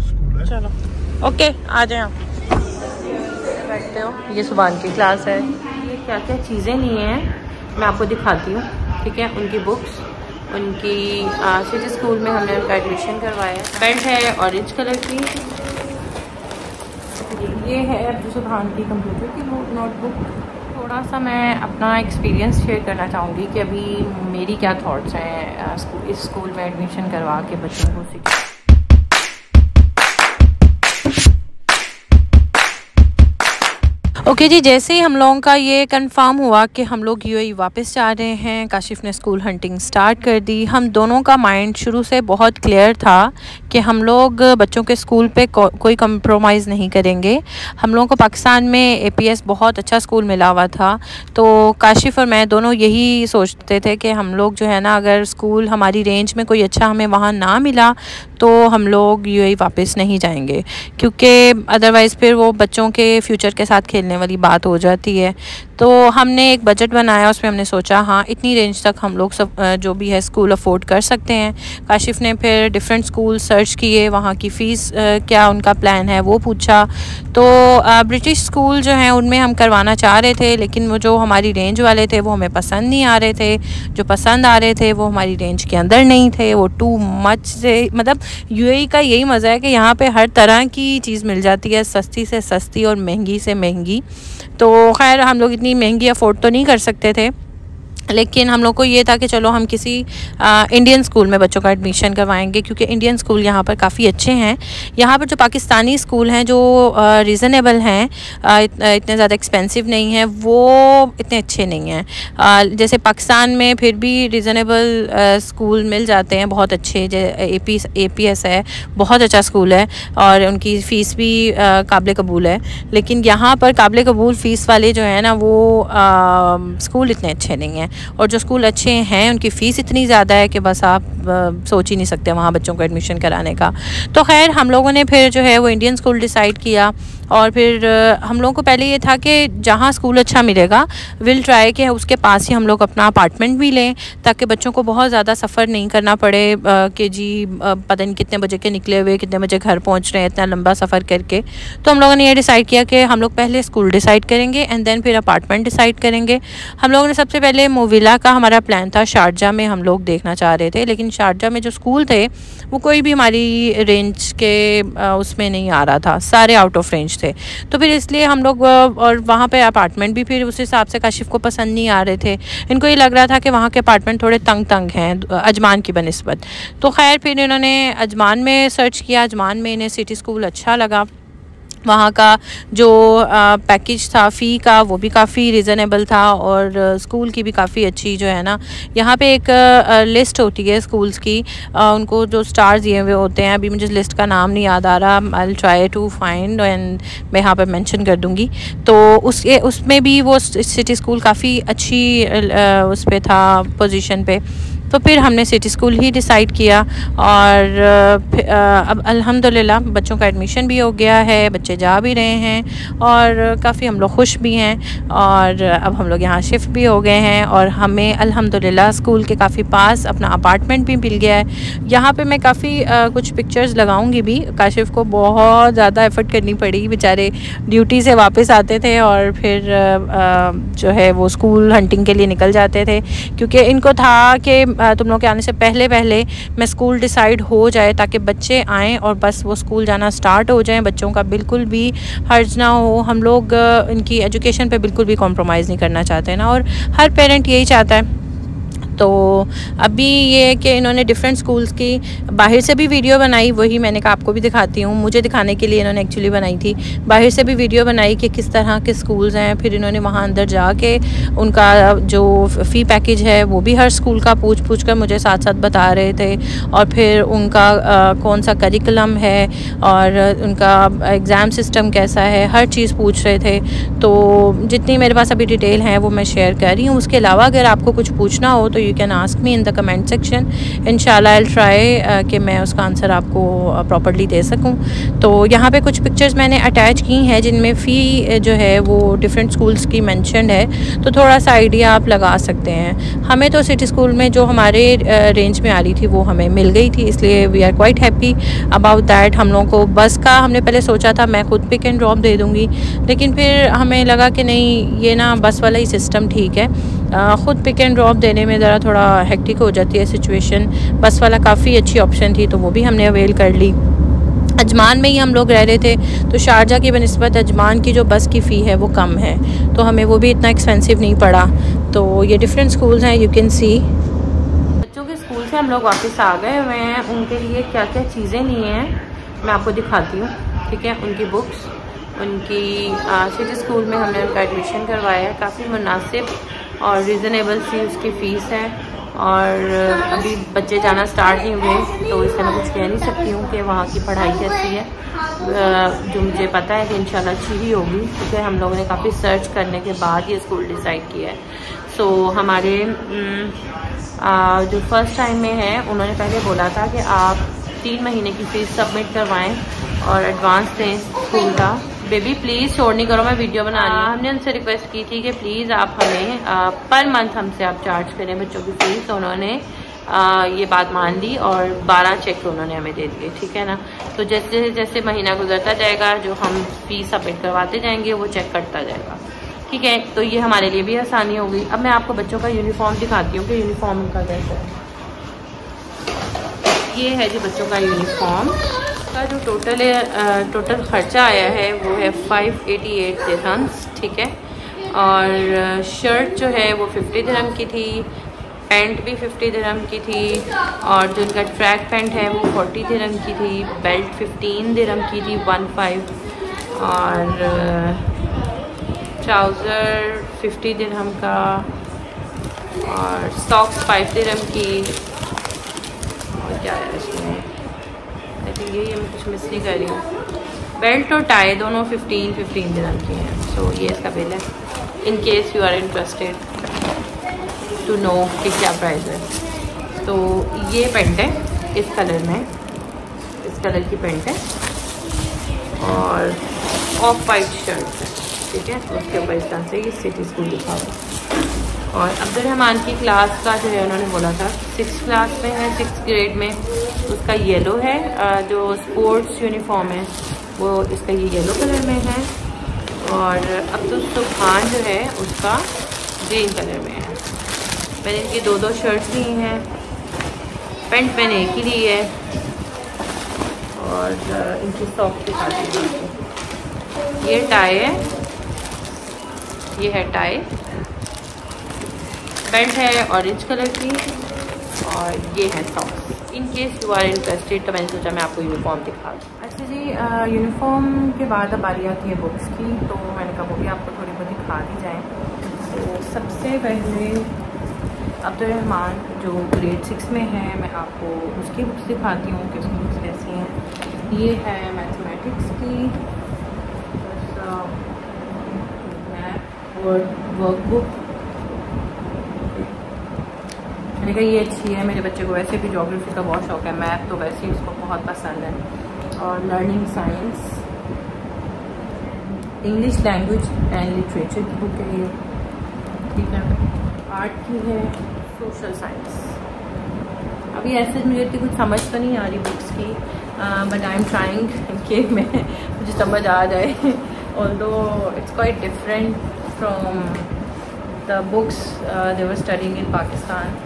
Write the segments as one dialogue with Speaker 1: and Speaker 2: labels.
Speaker 1: School है।
Speaker 2: चलो। Okay आ जाए आप। बैठते हो। ये सुबह की क्लास है। ये क्या क्या चीज़ें नहीं हैं, मैं आपको दिखाती हूँ, ठीक है? उनकी बुक्स उनकी सिटी स्कूल में हमने उनका एडमिशन करवाया पेंट है ऑरेंज कलर की। ये है अब्दुल सुबहान की कंप्यूटर की नोटबुक थोड़ा सा मैं अपना एक्सपीरियंस शेयर करना चाहूँगी कि अभी मेरी क्या थॉट्स हैं इस स्कूल में एडमिशन करवा के बच्चों को सीख ओके okay जी जैसे ही हम लोगों का ये कंफर्म हुआ कि हम लोग यूएई वापस जा रहे हैं काशिफ ने स्कूल हंटिंग स्टार्ट कर दी हम दोनों का माइंड शुरू से बहुत क्लियर था कि हम लोग बच्चों के स्कूल पे को, कोई कंप्रोमाइज़ नहीं करेंगे। हम लोगों को पाकिस्तान में एपीएस बहुत अच्छा स्कूल मिला हुआ था। तो काशिफ और मैं दोनों यही सोचते थे कि हम लोग जो है ना अगर स्कूल हमारी रेंज में कोई अच्छा हमें वहाँ ना मिला तो हम लोग यू वापस नहीं जाएँगे। क्योंकि अदरवाइज़ फिर वो बच्चों के फ्यूचर के साथ खेलने वाली बात हो जाती है। तो हमने एक बजट बनाया, उसमें हमने सोचा हाँ इतनी रेंज तक हम लोग सब जो भी है स्कूल अफोर्ड कर सकते हैं। काशिफ ने फिर डिफरेंट स्कूल सर्च किए, वहाँ की फ़ीस क्या उनका प्लान है, वो पूछा। तो ब्रिटिश स्कूल जो हैं, उनमें हम करवाना चाह रहे थे, लेकिन वो जो हमारी रेंज वाले थे, वो हमें पसंद नहीं आ रहे थे। जो पसंद आ रहे थे, वो हमारी रेंज के अंदर नहीं थे, वो टू मच से मतलब यूएई का यही मज़ा है कि यहाँ पे हर तरह की चीज़ मिल जाती है, सस्ती से सस्ती और महँगी से महँगी। तो खैर, हम लोग इतनी महँगी अफोर्ड तो नहीं कर सकते थे। लेकिन हम लोग को ये था कि चलो हम किसी आ, इंडियन स्कूल में बच्चों का एडमिशन करवाएँगे क्योंकि इंडियन स्कूल यहाँ पर काफ़ी अच्छे हैं। यहाँ पर जो पाकिस्तानी स्कूल हैं जो रीज़नेबल हैं इत, इतने ज़्यादा एक्सपेंसिव नहीं हैं वो इतने अच्छे नहीं हैं। जैसे पाकिस्तान में फिर भी रीज़नेबल स्कूल मिल जाते हैं बहुत अच्छे A P A P S है बहुत अच्छा स्कूल है और उनकी फ़ीस भी काबिल कबूल है। लेकिन यहाँ पर काबिल कबूल फ़ीस वाले जो है ना वो स्कूल इतने अच्छे नहीं हैं। और जो स्कूल अच्छे हैं, उनकी फ़ीस इतनी ज़्यादा है कि बस आप सोच ही नहीं सकते वहाँ बच्चों को एडमिशन कराने का। तो खैर, हम लोगों ने फिर जो है वो इंडियन स्कूल डिसाइड किया। और फिर हम लोगों को पहले ये था कि जहाँ स्कूल अच्छा मिलेगा विल ट्राई कि उसके पास ही हम लोग अपना अपार्टमेंट भी लें, ताकि बच्चों को बहुत ज़्यादा सफ़र नहीं करना पड़े कि जी पता नहीं कितने बजे के निकले हुए, कितने बजे घर पहुँच रहे हैं, इतना लंबा सफ़र करके। तो हम लोगों ने ये डिसाइड किया कि हम लोग पहले स्कूल डिसाइड करेंगे एंड देन फिर अपार्टमेंट डिसाइड करेंगे। हम लोगों ने सबसे पहले मोविला का हमारा प्लान था शारजा में हम लोग देखना चाह रहे थे, लेकिन शारजा में जो स्कूल थे, वो कोई भी हमारी रेंज के उसमें नहीं आ रहा था, सारे आउट ऑफ़ रेंज थे। तो फिर इसलिए हम लोग और वहाँ पे अपार्टमेंट भी फिर उस हिसाब से काशिफ को पसंद नहीं आ रहे थे। इनको ये लग रहा था कि वहाँ के अपार्टमेंट थोड़े तंग तंग हैं अजमान की बनस्बत। तो खैर फिर इन्होंने अजमान में सर्च किया, अजमान में इन्हें सिटी स्कूल अच्छा लगा। वहाँ का जो पैकेज था फ़ी का, वो भी काफ़ी रिज़नेबल था और स्कूल की भी काफ़ी अच्छी जो है ना, यहाँ पे एक लिस्ट होती है स्कूल्स की उनको जो स्टार्स दिए हुए होते हैं, अभी मुझे लिस्ट का नाम नहीं याद आ रहा I try to find and मैं यहाँ पर मेंशन कर दूँगी। तो उसके, उसमें भी वो सिटी स्कूल काफ़ी अच्छी उस पर था पोजीशन पे। तो फिर हमने सिटी स्कूल ही डिसाइड किया और अब अल्हम्दुलिल्लाह बच्चों का एडमिशन भी हो गया है, बच्चे जा भी रहे हैं और काफ़ी हम लोग खुश भी हैं और अब हम लोग यहाँ शिफ्ट भी हो गए हैं और हमें अल्हम्दुलिल्लाह स्कूल के काफ़ी पास अपना अपार्टमेंट भी मिल गया है। यहाँ पे मैं काफ़ी कुछ पिक्चर्स लगाऊँगी भी, काशिफ को बहुत ज़्यादा एफ़र्ट करनी पड़ी, बेचारे ड्यूटी से वापस आते थे और फिर जो है वो स्कूल हंटिंग के लिए निकल जाते थे, क्योंकि इनको था कि तुम लोग के आने से पहले पहले मैं स्कूल डिसाइड हो जाए ताकि बच्चे आएँ और बस वो स्कूल जाना स्टार्ट हो जाए। बच्चों का बिल्कुल भी हर्ज ना हो। हम लोग इनकी एजुकेशन पर बिल्कुल भी कॉम्प्रोमाइज़ नहीं करना चाहते ना। और हर पेरेंट यही चाहता है तो अभी ये कि इन्होंने डिफरेंट स्कूल्स की बाहर से भी वीडियो बनाई वही मैंने कहा आपको भी दिखाती हूँ। मुझे दिखाने के लिए इन्होंने एक्चुअली बनाई थी। बाहर से भी वीडियो बनाई कि किस तरह के स्कूल्स हैं फिर इन्होंने वहाँ अंदर जाके उनका जो फ़ी पैकेज है वो भी हर स्कूल का पूछ पूछ कर मुझे साथ साथ बता रहे थे। और फिर उनका आ, कौन सा करिकुलम है और उनका एग्ज़ाम सिस्टम कैसा है हर चीज़ पूछ रहे थे। तो जितनी मेरे पास अभी डिटेल हैं वो मैं शेयर कर रही हूँ। उसके अलावा अगर आपको कुछ पूछना हो तो you can ask me in the comment section in I try कि मैं उसका आंसर आपको प्रॉपरली uh, दे सकूँ। तो यहाँ पे कुछ पिक्चर्स मैंने अटैच की हैं जिनमें फ़ी जो है वो डिफरेंट स्कूल्स की मैंशनड है। तो थोड़ा सा आइडिया आप लगा सकते हैं। हमें तो सिटी स्कूल में जो हमारे रेंज uh, में आ रही थी वो हमें मिल गई थी। इसलिए we are quite happy about that हम लोगों को बस का हमने पहले सोचा था मैं खुद पिक एंड ड्रॉप दे दूँगी। लेकिन फिर हमें लगा कि नहीं ये ना बस वाला ही सिस्टम ठीक है। ख़ुद पिक एंड ड्रॉप देने में ज़रा थोड़ा हेक्टिक हो जाती है सिचुएशन बस वाला काफ़ी अच्छी ऑप्शन थी तो वो भी हमने अवेल कर ली. अजमान में ही हम लोग रह रहे थे तो शारजा की बनस्बत अजमान की जो बस की फ़ी है वो कम है. तो हमें वो भी इतना एक्सपेंसिव नहीं पड़ा. तो ये डिफरेंट स्कूल्स हैं यू कैन सी बच्चों के स्कूल से हम लोग वापस आ गए. हुए हैं उनके लिए क्या क्या चीज़ें ली हैं, मैं आपको दिखाती हूँ, ठीक है? उनकी बुक्स उनकी सिटी स्कूल में हमने उनका एडमिशन करवाया है. काफ़ी मुनासिब और रिजनेबल सी उसकी फ़ीस है। और अभी बच्चे जाना स्टार्ट नहीं हुए तो इससे मैं कुछ कह नहीं सकती हूँ कि वहाँ की पढ़ाई कैसी है। जो मुझे पता है कि इंशाल्लाह अच्छी ही होगी क्योंकि हम लोगों ने काफ़ी सर्च करने के बाद ये स्कूल डिसाइड किया है। सो so, हमारे जो फ़र्स्ट टाइम में है उन्होंने पहले बोला था कि आप तीन महीने की फ़ीस सबमिट करवाएँ और एडवांस दें स्कूल का। बेबी प्लीज़ शोर नहीं करो मैं वीडियो बना रही हूँ। हाँ, हमने उनसे रिक्वेस्ट की थी कि प्लीज़ आप हमें आ, पर मंथ हमसे आप चार्ज करें बच्चों की फ़ीस तो उन्होंने आ, ये बात मान ली और 12 चेक उन्होंने हमें दे दिए ठीक है ना? तो जैसे जैसे महीना गुजरता जाएगा जो हम फ़ीस सबमिट करवाते जाएँगे वो चेक करता जाएगा। ठीक है? तो ये हमारे लिए भी आसानी होगी अब मैं आपको बच्चों का यूनिफॉर्म दिखाती हूँ कि यूनिफॉर्म का कैसा है। ये है जी बच्चों का यूनिफॉर्म का जो टोटल है टोटल ख़र्चा आया है, वो है फाइव एटी एट दिरहम्स ठीक है? और शर्ट जो है, वो फिफ्टी दिरहम की थी पैंट भी फिफ्टी दिरहम की थी, और जो इनका ट्रैक पैंट है, वो फोर्टी दिरहम की थी बेल्ट फिफ्टीन दिरहम की थी वन फाइव और ट्राउज़र फिफ्टी दिरहम का, और सॉक्स फाइव दिरहम की, और क्या है इसमें? ये ये मैं कुछ मिस नहीं कर रही हूँ। बेल्ट और टाई दोनों फिफ्टीन फिफ्टीन दिन की हैं। सो so, ये इसका बिल है। In case you are interested to know कि क्या प्राइस है। तो ये पेंट है इस कलर में। इस कलर की पेंट है। और ऑफ़ वाइट शर्ट है। ठीक है? उसके ऊपर इस तरह से ये सिटी स्कूल लिखा हुआ और अब्दुलरहमान की क्लास का जो है उन्होंने बोला था सिक्स क्लास में है सिक्स ग्रेड में उसका येलो है जो स्पोर्ट्स यूनिफॉर्म है, वो इसका ये येलो कलर में है और अब्दुल सुबहान जो है उसका ग्रीन कलर में है। मैंने इनकी दो दो शर्ट्स ली हैं पेंट मैंने एक ही ली है और इनकी सॉक्स दिखाती हूँ। ये टाई है, ये है टाई पेंट है ऑरेंज कलर की, और ये है socks in case you are interested तो मैंने सोचा मैं आपको यूनिफॉर्म दिखा दूँ. अच्छा जी यूनिफॉर्म के बाद अब बारी आती है बुक्स की तो मैंने कहा वो भी आपको थोड़ी बहुत दिखा दी जाए. तो सबसे पहले अब्दुलरहमान जो ग्रेड सिक्स में है, मैं आपको उसकी बुक्स दिखाती हूँ, कि उसकी बुक्स कैसी हैं. ये है मैथमेटिक्स की वर्ड वर्कबुक मैंने कहा, ये अच्छी है, मेरे बच्चे को वैसे भी जोग्राफी का बहुत शौक है मैथ तो वैसे ही उसको बहुत पसंद है. और learning science English language and literature की बुक है ये। ठीक है? आर्ट की है सोशल साइंस अभी ऐसे मुझे इतनी कुछ समझ तो नहीं आ रही बुक्स की बट आई एम ट्राइंग कि मैं, मुझे समझ आ जाए। Although it's quite different from the books they are studying in Pakistan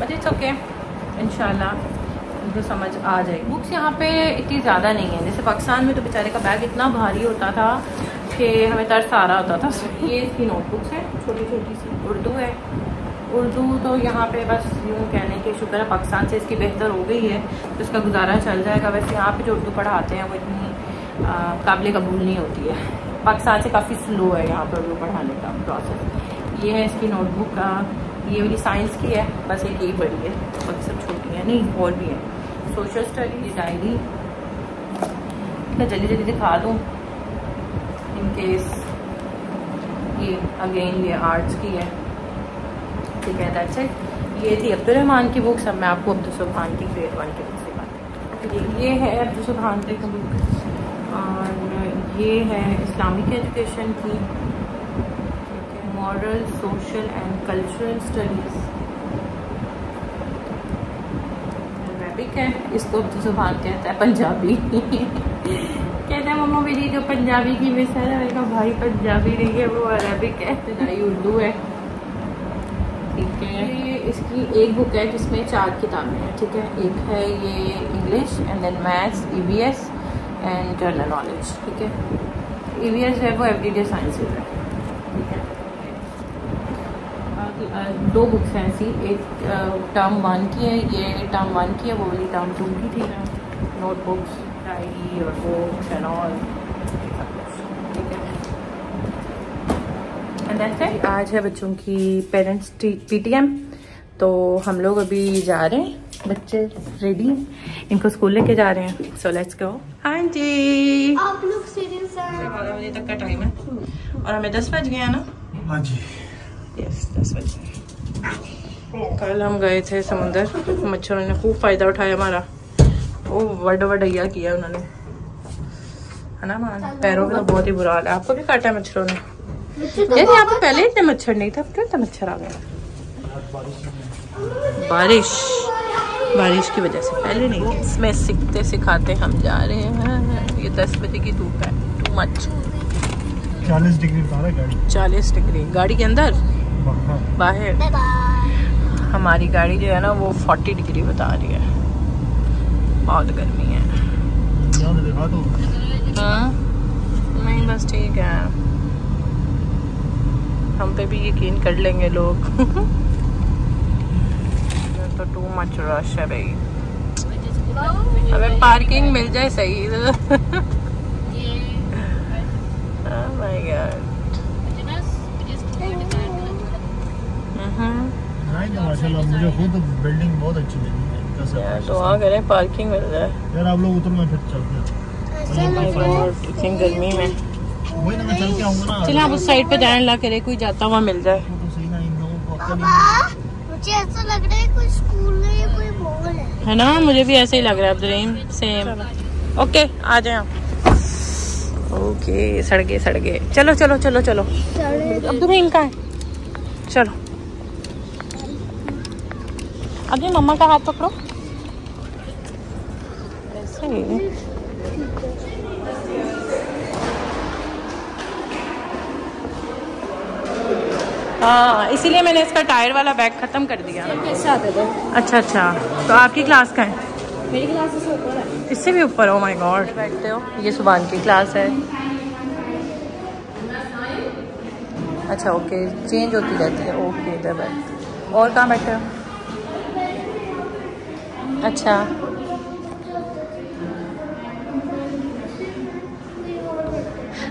Speaker 2: but it's okay इनशाला उनको समझ आ जाएगी। बुक्स यहाँ पे इतनी ज़्यादा नहीं है। जैसे पाकिस्तान में तो बेचारे का बैग इतना भारी होता था कि हमें तरस आ रहा होता था। ये इसकी नोटबुक्स है छोटी छोटी सी। उर्दू है। उर्दू तो यहाँ पे बस यूँ कहने के शुक्र है, पाकिस्तान से इसकी बेहतर हो गई है। तो इसका गुजारा चल जाएगा। वैसे यहाँ पे जो उर्दू पढ़ाते हैं, वो इतनी काबिल कबूल नहीं होती है। पाकिस्तान से काफ़ी स्लो है यहाँ पर उर्दू पढ़ाने का प्रोसेस ये है इसकी नोटबुक का ये वाली साइंस की है, बस एक यही बड़ी है, बाकी सब छोटी है, नहीं, और भी है। सोशल स्टडीज़ डायरी मैं जल्दी जल्दी दिखा दूँ इन केस ये अगेन ये आर्ट्स की है। ठीक है दैट्स इट ये थी अब्दुलरहमान की बुक्स अब मैं आपको अब्दुलसुबहान की ग्रेड वन की दिखाती हूँ। ये है अब्दुलसुबहान की बुक और ये है इस्लामिक एजुकेशन की। Moral social and cultural studies Arabic है इसको अब्दुलसुबहान कहता है पंजाबी। कहते हैं मम्मा मेरी जो पंजाबी की मिस है ना मेरे भाई पंजाबी नहीं है वो अरबिक है। उर्दू है। ठीक है। ये इसकी एक बुक है जिसमें चार किताबें हैं ठीक है? एक है ये English and then maths E V S and general knowledge ठीक है? ई वी एस है वो एवरीडे साइंसेज है है। दो बुक्स हैं ऐसी। एक टर्म वन की है ये टर्म वन की है वो वाली टर्म टू की थी। नोटबुक्स डायरी और बुक्स एंड ऑल आज है बच्चों की पेरेंट्स पीटीएम तो हम लोग अभी जा रहे हैं। बच्चे रेडी इनको स्कूल लेके जा रहे हैं। सो लेट्स गो हाँ जी।
Speaker 1: आप लोग सीरियस
Speaker 2: बारह बजे तक का टाइम है। और हमें दस बज गया ना?
Speaker 3: हाँ जी।
Speaker 2: यस दस बजे कल हम गए थे समुंदर मच्छरों ने खूब फ़ायदा उठाया हमारा। वो वड वडैया किया उन्होंने। है ना मान? पैरों में तो बहुत ही बुरा हाल है। आपको भी काटा है मच्छरों ने? यार यहाँ पे पहले इतने मच्छर नहीं था क्यों इतना मच्छर आ गया। बारिश। बारिश की वजह से पहले नहीं थी। इसमें सीखते सिखाते हम जा रहे हैं। ये दस बजे की धूप है। टू मच
Speaker 3: चालीस डिग्री बता रहा गाड़ी।
Speaker 2: चालीस डिग्री। गाड़ी के अंदर?
Speaker 3: बाहर।
Speaker 2: बाहर
Speaker 1: बाय बाय
Speaker 2: हमारी गाड़ी जो है ना वो फोर्टी डिग्री बता रही है। बहुत गर्मी है।
Speaker 3: यहाँ से दिखा दो
Speaker 2: हाँ? नहीं बस ठीक है। हम पे भी यकीन कर लेंगे लोग। तो टू मच रश है भाई। हमें पार्किंग मिल जाए सही। oh my God. हम्म,
Speaker 3: नहीं तो माशाल्लाह मुझे खुद बिल्डिंग बहुत अच्छी लगी। है इनका सब
Speaker 2: करें पार्किंग मिल जाए
Speaker 3: यार आप लोग उतर में फिर चलते हैं।
Speaker 2: गर्मी में।
Speaker 3: वही ना मैं चल के आऊँगा ना।
Speaker 2: चलो आप उस साइड पे जाने ला करे कोई जाता हुआ मिल जाए।
Speaker 3: तो सही ना इन लोगों को
Speaker 1: मुझे ऐसा लग रहा है कोई स्कूल कोई मॉल है।
Speaker 2: है ना? मुझे भी ऐसे ही लग रहा है अब्दुलरहीम सेम ओके आ जाए आप। ओके सड़गे सड़गे चलो चलो चलो चलो।
Speaker 1: चले।
Speaker 2: अब्दुलरहीम कहाँ है? चलो। अभी मम्मा का हाथ पकड़ो। ऐसे हाँ। इसीलिए मैंने इसका टायर वाला बैग ख़त्म कर दिया। अच्छा अच्छा। तो आपकी क्लास का है?
Speaker 1: मेरी क्लास से ऊपर है।
Speaker 2: इससे भी ऊपर हो माय गॉड बैठते हो। ये सुबह की क्लास है। अच्छा ओके चेंज होती रहती है। ओके इधर बैठ। और कहाँ बैठे हो? अच्छा।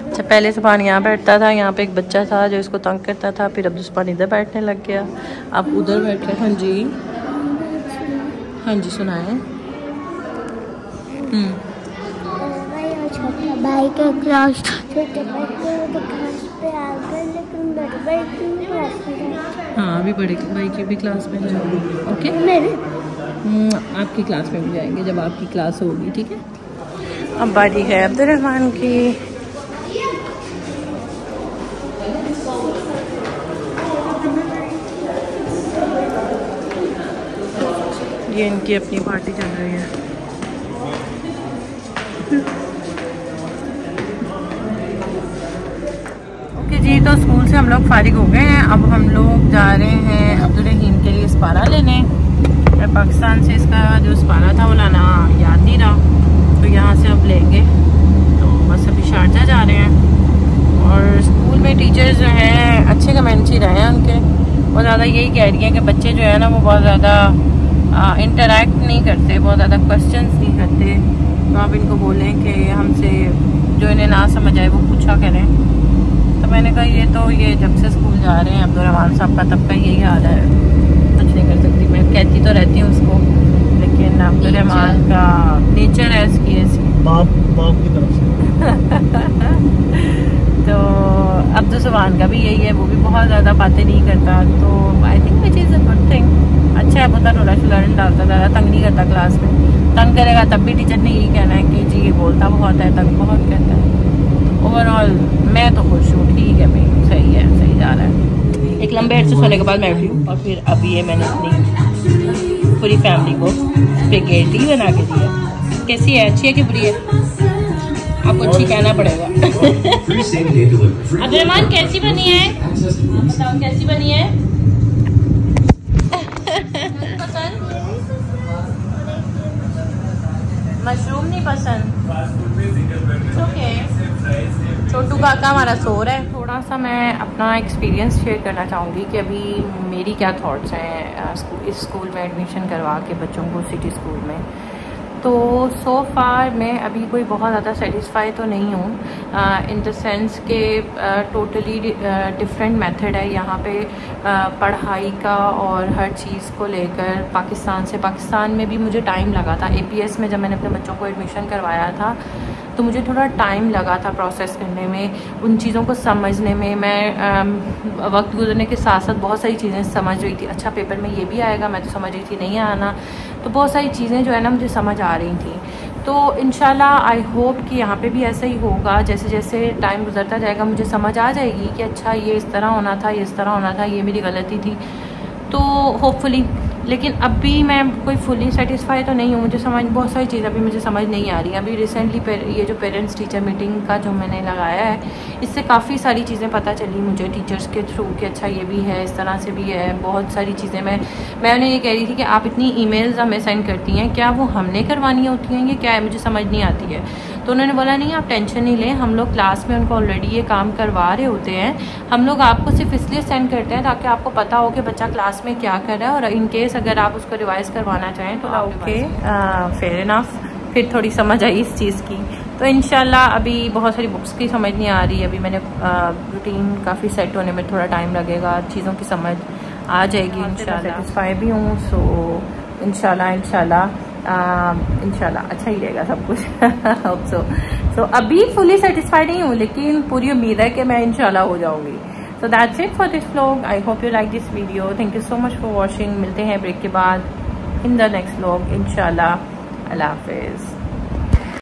Speaker 2: अच्छा पहले सुबहान यहाँ बैठता था यहाँ पे एक बच्चा था जो इसको तंग करता था फिर अब सुबहान इधर बैठने लग गया। अब उधर बैठे हाँ जी। हाँ जी सुनाए। हम्म।
Speaker 1: भाई के क्लास पे आ गए लेकिन बड़े भाई की क्लास में
Speaker 2: हाँ अभी बड़े भाई की भी क्लास में ओके।
Speaker 1: मेरे?
Speaker 2: हम्म, आपकी क्लास में भी जाएँगे जब आपकी क्लास होगी, ठीक है? अब बारी है अब्दुलरहमान की। ये इनकी अपनी पार्टी चल रही है। जी तो स्कूल से हम लोग फारिग हो गए हैं। अब हम लोग जा रहे हैं अब्दुल रहीम के लिए स्पारा लेने। मैं पाकिस्तान से इसका जो स्पारा था, वो लाना याद नहीं रहा। तो यहाँ से अब लेंगे। तो बस अभी शारजा जा रहे हैं। और स्कूल में टीचर्स जो हैं, अच्छे कमेंट्स ही रहे हैं उनके। बहुत ज़्यादा यही कह रही हैं कि बच्चे जो है ना, वो बहुत ज़्यादा इंटरेक्ट नहीं करते, बहुत ज़्यादा क्वेश्चन नहीं करते। तो आप इनको बोलें कि हमसे जो इन्हें ना समझ आए, वो पूछा करें। तो मैंने कहा, ये तो ये जब से स्कूल जा रहे हैं अब्दुलरहमान साहब का, तब का यही हाल है। कुछ नहीं कर कहती तो रहती हूँ उसको लेकिन अब्दुलरहमान का नेचर है उसकी ऐसी
Speaker 3: बाप बाप की तरफ़ से।
Speaker 2: तो अब्दुल सुबहान का भी यही है वो भी बहुत ज़्यादा बातें नहीं करता तो I think which is a good thing अच्छा है पता थोड़ा सा लर्न डालता ज़्यादा तंग नहीं करता क्लास में। तंग करेगा तब भी टीचर ने यही कहना है कि जी ये बोलता बहुत है तंग बहुत करता है। ओवरऑल मैं तो खुश हूँ ठीक है भाई सही है सही जा रहा है। एक लंबे अर्से सोने के बाद मैं उठी और फिर अभी ये मैंने अपनी पूरी फैमिली को स्पेगेटी बना के दिया कैसी है? अच्छी है कि बुरी है? आपको अच्छी कहना पड़ेगा। अब्दुलरमान कैसी बनी है? बताओ कैसी बनी है? मशरूम नहीं पसंद। ओके छोटू काका हमारा सो रहा है। थोड़ा सा मैं अपना एक्सपीरियंस शेयर करना चाहूँगी कि अभी मेरी क्या थॉट्स हैं इस स्कूल में एडमिशन करवा के बच्चों को सिटी स्कूल में। तो सो so फार मैं अभी कोई बहुत ज़्यादा सेटिस्फाई तो नहीं हूँ इन द सेंस के टोटली डिफरेंट मेथड है। यहाँ पे uh, पढ़ाई का और हर चीज़ को लेकर पाकिस्तान से। पाकिस्तान में भी मुझे टाइम लगा था। एपीएस में जब मैंने अपने बच्चों को एडमिशन करवाया था तो मुझे थोड़ा टाइम लगा था प्रोसेस करने में, उन चीज़ों को समझने में। मैं वक्त गुजरने के साथ साथ बहुत सारी चीज़ें समझ रही थी। अच्छा पेपर में ये भी आएगा, मैं तो समझ रही थी, नहीं आना। तो बहुत सारी चीज़ें जो है ना, मुझे समझ आ रही थी। तो इन आई होप कि यहाँ पे भी ऐसा ही होगा। जैसे जैसे टाइम गुजरता जाएगा, मुझे समझ आ जाएगी कि अच्छा ये इस तरह होना था, ये इस तरह होना था, ये मेरी गलती थी। तो होपफुली लेकिन अभी मैं कोई फुली सेटिस्फाई तो नहीं हूँ। मुझे समझ, बहुत सारी चीज़ अभी मुझे समझ नहीं आ रही अभी रिसेंटली ये जो पेरेंट्स टीचर मीटिंग का जो मैंने लगाया है, इससे काफ़ी सारी चीज़ें पता चली मुझे टीचर्स के थ्रू कि अच्छा ये भी है, इस तरह से भी है। बहुत सारी चीज़ें मैं मैं उन्हें ये कह रही थी कि आप इतनी ईमेल्स हमें सेंड करती हैं, क्या वो हमने करवानी होती हैं? ये क्या है? मुझे समझ नहीं आती है। तो उन्होंने बोला नहीं आप टेंशन नहीं लें हम लोग क्लास में उनको ऑलरेडी ये काम करवा रहे होते हैं। हम लोग आपको सिर्फ़ इसलिए सेंड करते हैं ताकि आपको पता हो कि बच्चा क्लास में क्या कर रहा है और इन केस अगर आप उसको रिवाइज़ करवाना चाहें तो ओके फेयर इनफ फिर थोड़ी समझ आई इस चीज़ की। तो इन अभी बहुत सारी बुक्स की समझ नहीं आ रही। अभी मैंने रूटीन काफ़ी सेट होने में थोड़ा टाइम लगेगा। चीज़ों की समझ आ जाएगी इन सेटिस्फाई भी हूँ सो इनशाला इनशाला। इनशाला अच्छा ही रहेगा सब कुछ। होप सो सो अभी फुली सेटिस्फाइड नहीं हूँ, लेकिन पूरी उम्मीद है कि मैं इनशाला हो जाऊँगी। So that's it for this vlog I hope you like this video thank you so much for watching मिलते हैं ब्रेक के बाद इन द नेक्स्ट व्लॉग इनशाला अल्लाह हाफिज़